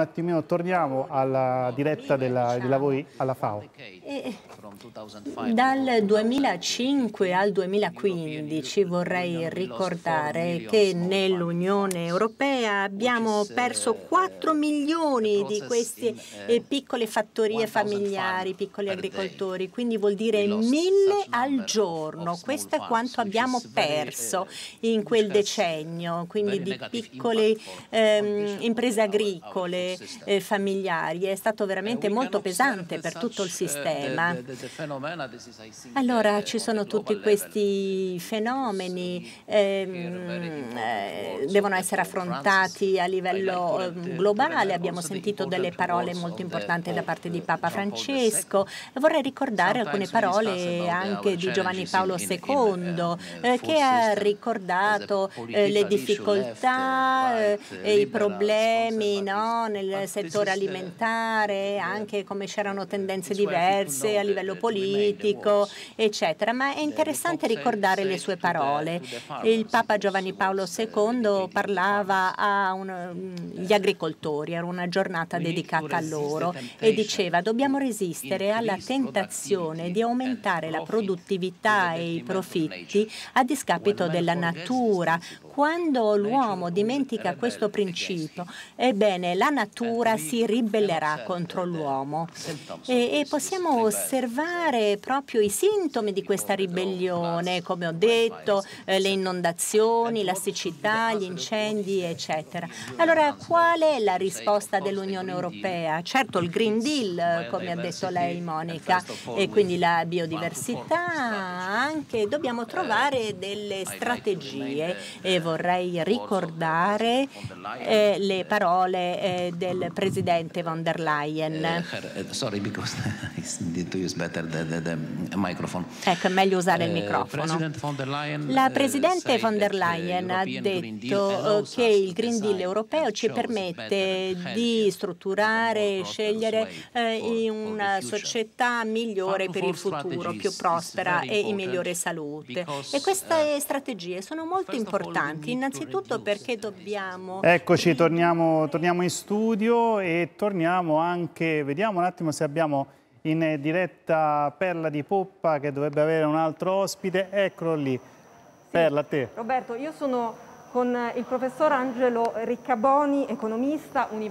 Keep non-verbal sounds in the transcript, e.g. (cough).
Un attimino torniamo alla diretta della, dei lavori alla FAO. E dal 2005 al 2015 vorrei ricordare che nell'Unione Europea abbiamo perso 4 milioni di queste eh, piccole fattorie familiari, piccoli agricoltori, quindi vuol dire mille al giorno. Questo è quanto abbiamo perso in quel decennio, quindi di piccole ehm, imprese agricole eh, familiari. È stato veramente molto pesante per tutto il sistema. Allora ci sono tutti questi fenomeni, ehm, eh, devono essere affrontati a livello ehm, globale. Abbiamo sentito delle parole molto importanti da parte di Papa Francesco. Vorrei ricordare alcune parole anche di Giovanni Paolo II, eh, che ha ricordato eh, le difficoltà eh, e i problemi no, nel settore alimentare, anche come c'erano tendenze diverse a livello politico, eccetera. Ma è interessante ricordare le sue parole. Il Papa Giovanni Paolo II parlava agli agricoltori, era una giornata dedicata a loro e diceva dobbiamo resistere alla tentazione di aumentare la produttività e i profitti a discapito della natura. Quando l'uomo dimentica questo principio, ebbene la natura natura si ribellerà contro l'uomo. E, e, possiamo osservare proprio i sintomi di questa ribellione, come ho detto, eh, le inondazioni, la siccità, gli incendi, eccetera. Allora, qual è la risposta dell'Unione Europea? Certo, il Green Deal, come ha detto lei, Monica, e quindi la biodiversità, anche dobbiamo trovare delle strategie e vorrei ricordare eh, le parole eh, del del presidente von der Leyen. Eh, sorry, because (laughs) to use better the, the, the microphone. Ecco, è meglio usare il eh, microfono. La presidente von der Leyen ha detto che il Green Deal europeo ci permette di strutturare e scegliere in una società migliore per il futuro, più prospera e in migliore salute. E queste strategie sono molto importanti, innanzitutto perché dobbiamo... Eccoci, (laughs) torniamo, torniamo in studio studio e torniamo anche, vediamo un attimo se abbiamo in diretta Perla di Poppa che dovrebbe avere un altro ospite, eccolo lì. Perla, a te. Roberto, io sono con il professor Angelo Riccaboni, economista, universitario